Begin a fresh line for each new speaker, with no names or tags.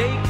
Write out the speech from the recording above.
take